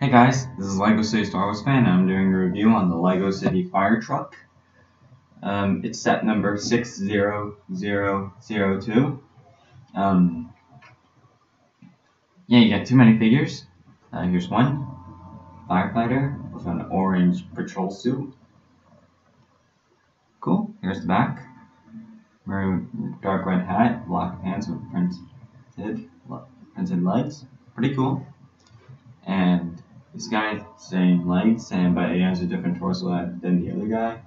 Hey guys, this is LEGO City Star Wars fan and I'm doing a review on the LEGO City Fire Truck. Um, it's set number 60002. Um, yeah, you got two minifigures. Uh, here's one. Firefighter with an orange patrol suit. Cool. Here's the back. Maroon dark red hat, black pants with printed, printed legs. Pretty cool. And this guy same legs, and but he has a different torso than the other guy.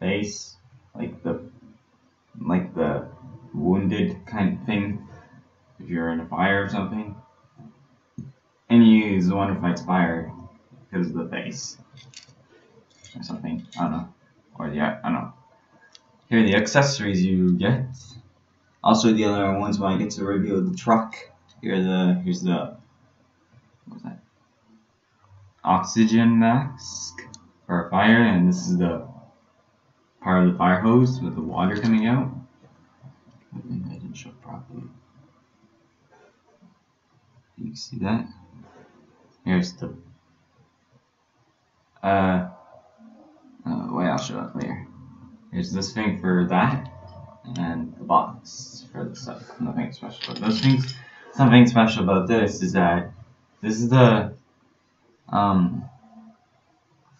Face, like the like the wounded kind of thing. If you're in a fire or something. And he's the one who fights fire because of the face. Or something. I don't know. Or yeah, I don't know. Here are the accessories you get. Also the other ones when I get to review the truck. Here the here's the? Oxygen mask for a fire, and this is the part of the fire hose with the water coming out. I didn't show properly. You can see that. Here's the uh, uh wait, I'll show it later. Here's this thing for that, and the box for the stuff. Nothing special about those things. Something special about this is that this is the um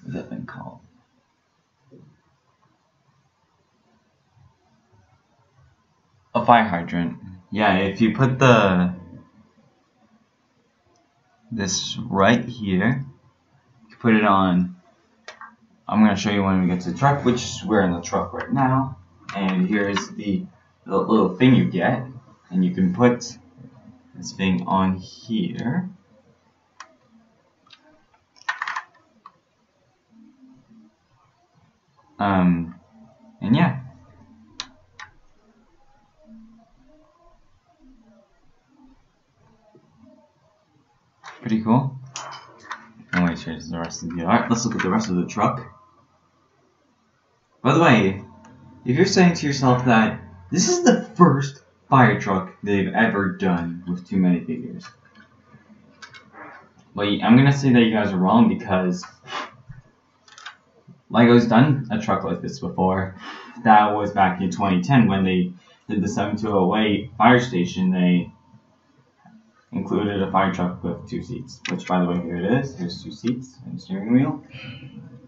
what's that thing called? A fire hydrant. Yeah, if you put the this right here, you put it on I'm to show you when we get to the truck, which we're in the truck right now. And here's the, the little thing you get. And you can put this thing on here. Um, and yeah. Pretty cool. And wait, the rest of the. Alright, let's look at the rest of the truck. By the way, if you're saying to yourself that this is the first fire truck they've ever done with two minifigures, well, I'm gonna say that you guys are wrong because Lego's done a truck like this before. That was back in 2010 when they did the 7208 fire station. They included a fire truck with two seats, which by the way, here it is. Here's two seats and a steering wheel.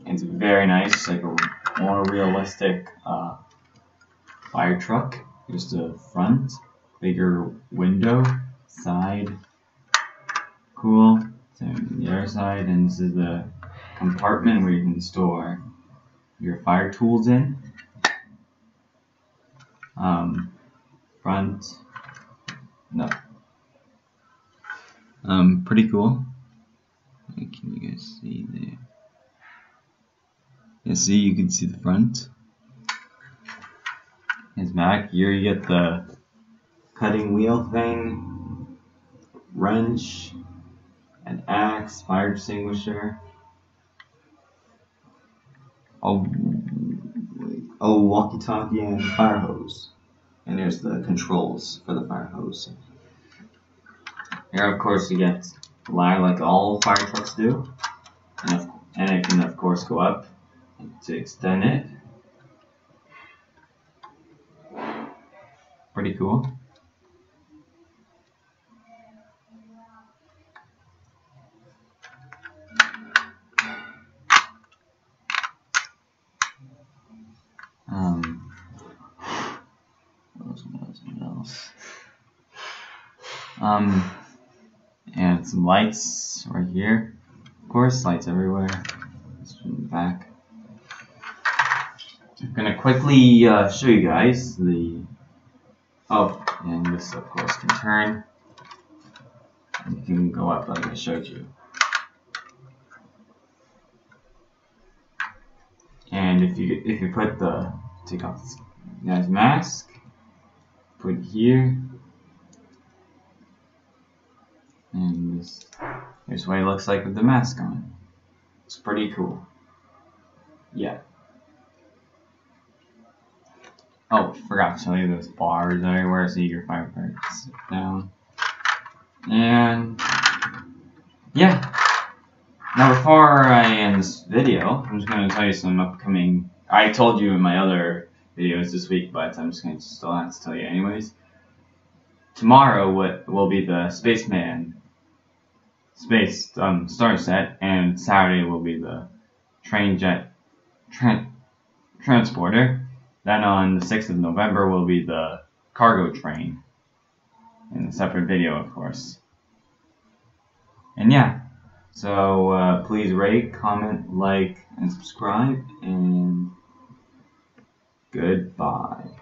It's very nice, like a more realistic uh, fire truck. Here's the front, bigger window, side, cool. The other side, and this is the compartment where you can store your fire tools in. Um, front, no. Um, pretty cool. Can you guys see there? You see, you can see the front. Here's Mac. Here you get the cutting wheel thing, wrench, an axe, fire extinguisher. Oh, oh, walkie-talkie and fire hose. And there's the controls for the fire hose. Here, of course, you get ladder like all fire trucks do. And, and it can, of course, go up to extend it. Pretty cool. Um, what else, what else? Um, and some lights right here. Of course, lights everywhere. the back. I'm gonna quickly uh, show you guys the oh and this of course can turn and you can go up like I showed you and if you if you put the take off this guy's mask put here and this here's what he looks like with the mask on it's pretty cool yeah Oh, forgot to tell you those bars everywhere so your fire parts down. And yeah, Now, before I end this video, I'm just to tell you some upcoming. I told you in my other videos this week, but I'm just to still have to tell you anyways. Tomorrow what will be the Spaceman Space um, Star Set, and Saturday will be the Train Jet tra Transporter. Then on the 6th of November will be the Cargo Train, in a separate video, of course. And yeah. So uh, please rate, comment, like, and subscribe, and goodbye.